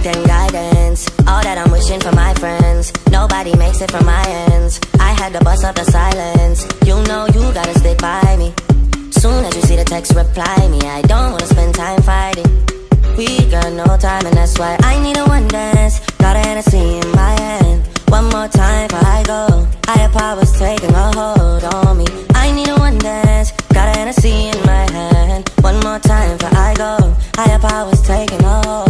Strength and guidance, all that I'm wishing for my friends. Nobody makes it from my ends. I had to bust up the silence. You know you gotta stick by me. Soon as you see the text, reply me. I don't wanna spend time fighting. We got no time, and that's why I need a one dance. Got a Hennessy in my hand. One more time before I go. Higher powers taking a hold on me. I need a one dance. Got a Hennessy in my hand. One more time before I go. Higher powers taking a hold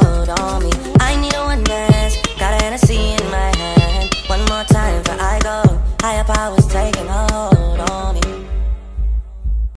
I was taking a hold.